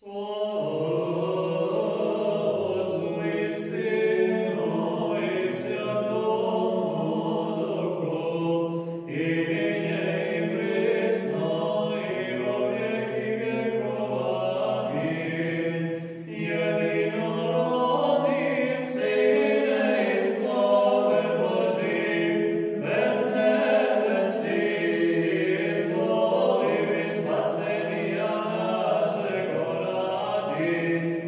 Sim. again.